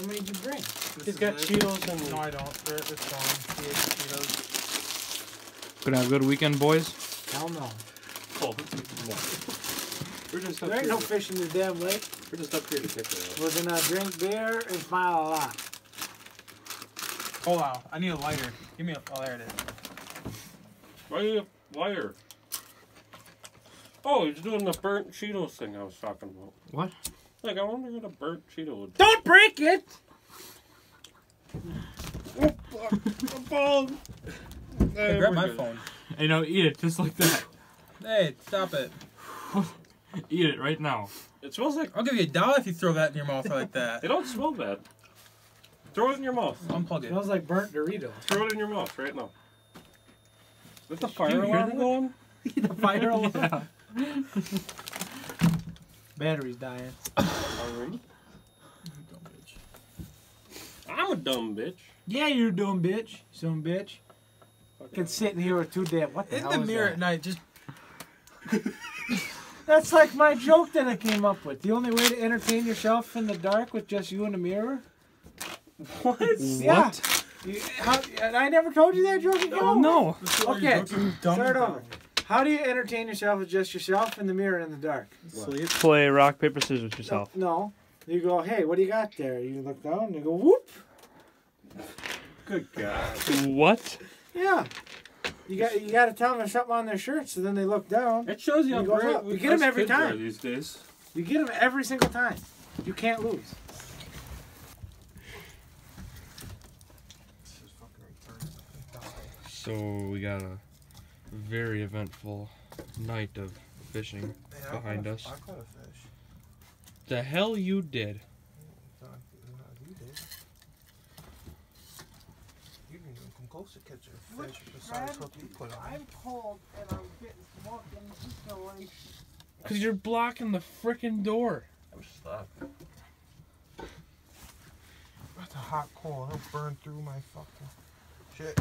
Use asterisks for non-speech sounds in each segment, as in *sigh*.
How many did you bring? He's got Cheetos and. No, I don't. They're, it's gone. He ate Cheetos. Gonna have a good weekend, boys. Hell no. Oh, that's even more. We're just up There ain't here. no fish in this damn lake. We're just up here to pick it We're gonna drink beer and smile a lot. Hold on. I need a lighter. Give me a. Oh, there it is. Why are you a liar? Oh, he's doing the burnt Cheetos thing I was talking about. What? Like, I wonder what a burnt Cheeto would Don't break it! phone. *laughs* Hey, grab my phone. Hey, no, eat it just like that. Hey, stop it. *laughs* eat it right now. It smells like. I'll give you a dollar if you throw that in your mouth like that. *laughs* They don't smell bad. Throw it in your mouth. Unplug it. Smells like burnt Doritos. Throw it in your mouth right now. Is the fire you hear alarm going? the fire alarm. Yeah. Battery's dying. Already? I'm a dumb bitch. Yeah, you're a dumb bitch. Some bitch. Fucking sitting here with two damn. What the In hell the is mirror that? at night, just *laughs* That's like my joke that I came up with. The only way to entertain yourself in the dark with just you in the mirror. What? Yeah. You, how, I never told you that joke. Oh, no. Okay, start over. How do you entertain yourself with just yourself in the mirror in the dark? Sleep. Play rock, paper, scissors with yourself. No. You go, hey, what do you got there? You look down and you go, whoop. Good God. What? Yeah. You got you got to tell them there's something on their shirt, so then they look down. It shows you how great we You get 'em us every time. these days. You get them every single time. You can't lose. So we got a very eventful night of fishing behind us. I caught a fish. The hell you did? No, no, you did. You didn't even come close to catching a fish besides hook you put on. I'm cold and I'm getting smoked and just going. Cause you're blocking the frickin' door. I'm stuck. That's a hot coal. It'll burn through my fucking shit.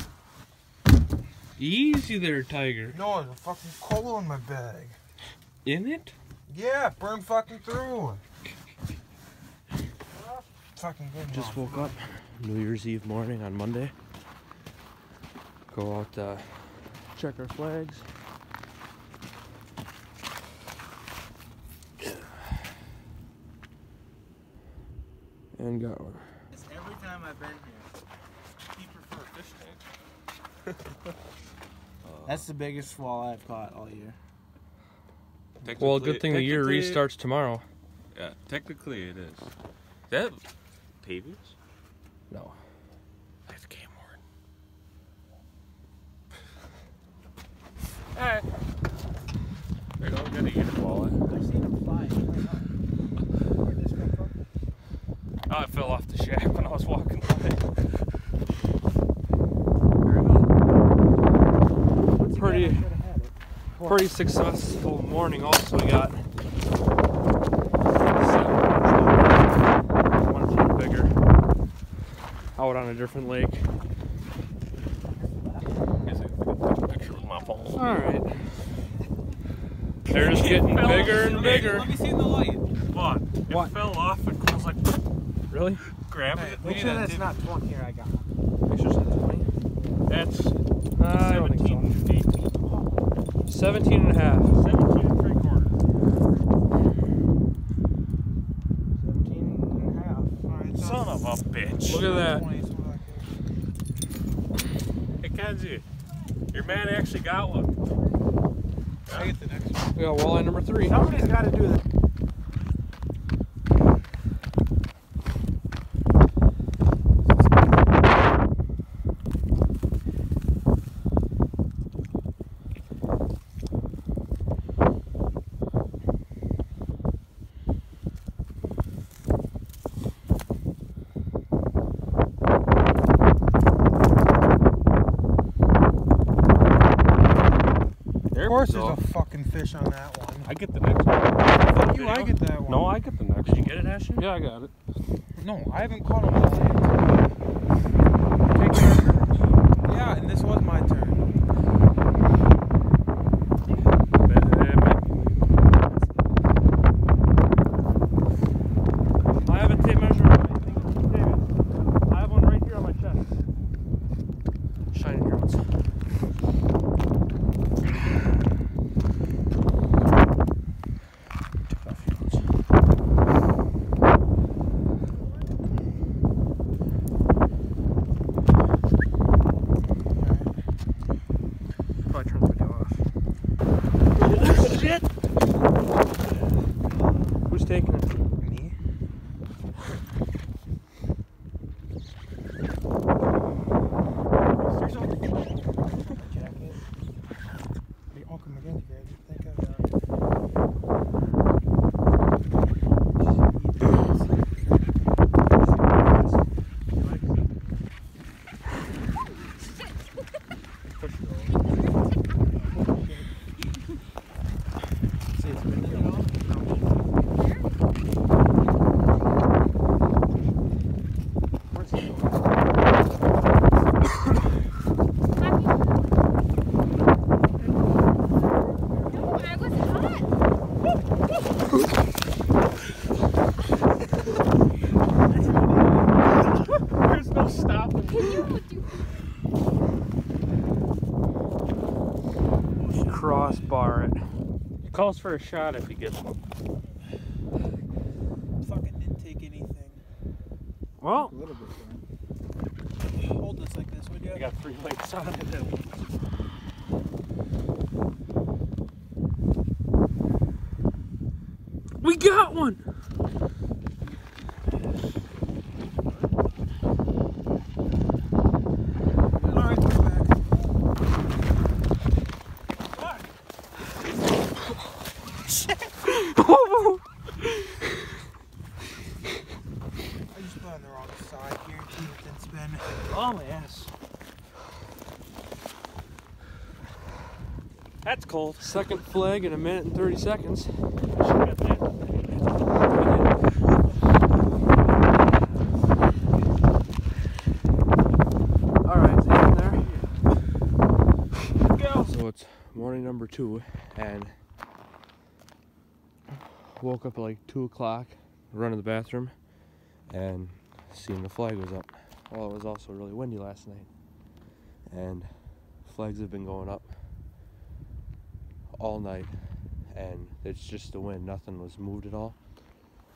Easy there, Tiger. No, there's a fucking coal in my bag. In it? Yeah, burn fucking through. fucking good. Just Mom. woke up. New Year's Eve morning on Monday. Go out, uh, check our flags. And got one. Every time I've been here, he prefer fish tank. *laughs* That's the biggest swall I've caught all year. Well, good thing the year restarts tomorrow. Yeah, technically it is. Is that Pavies? No. That's game horn. Alright. Right on, gotta eat a walleye. I've seen him fly. Where'd this come from? Oh, it fell off the shack when I was walking by. Pretty- I should've had it. Pretty successful morning. Also, we got one ton bigger out on a different lake. Here's a picture with my phone. All right. They're just getting Fell bigger and bigger. Let me see in the light. What? It What? fell off and Cole's like Really? grabbing it. Make sure that's not 20 here. I got one. Pictures at 20? That's I 17 feet. 17 and a half. 17 and three quarters. 17 and a half. Alright, it's Son of a bitch. Look at that. 20 is what I Hey, Kenzie, your man actually got one. I get the next one. We got walleye number three. Somebody's got to do that. Of course, we go. there's a fucking fish on that one. I get the next one. Fuck you, I get that one. No, I get the next Did you get it, Ashton? Yeah, I got it. No, I haven't caught him all yet. Take your turn. Yeah, and this was tekenen. No stopping. Can you do Crossbar it. He calls for a shot if he gets one. Fucking didn't take anything. Well, A little bit. Brian. Hold this like this, would you? I got three lights on it. We got one! Alright, come back. I just put on the wrong side here. It didn't spin. Oh my ass. That's cold. Second flag in a minute and 30 seconds. Alright. So it's morning number two, and woke up at like 2 o'clock, run to the bathroom, and seen the flag was up. Well, it was also really windy last night, and flags have been going up all night, and it's just the wind, nothing was moved at all.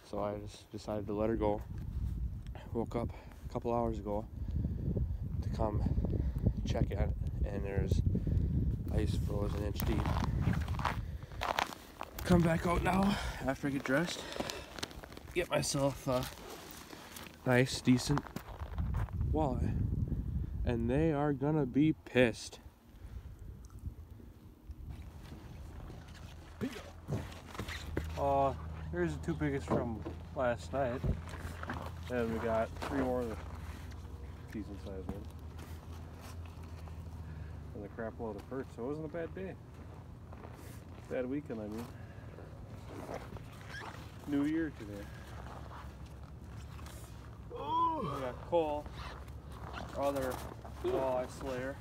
So I just decided to let her go. Woke up a couple hours ago to come check it, and there's ice froze an inch deep. Come back out now after I get dressed. Get myself a nice, decent walleye. And they are gonna be pissed. Uh, here's the two biggest from last night. And we got three more of the decent sized ones. And the crap load of perch, so it wasn't a bad day. Bad weekend, I mean. New Year today. We got Cole, our other walleye oh, slayer.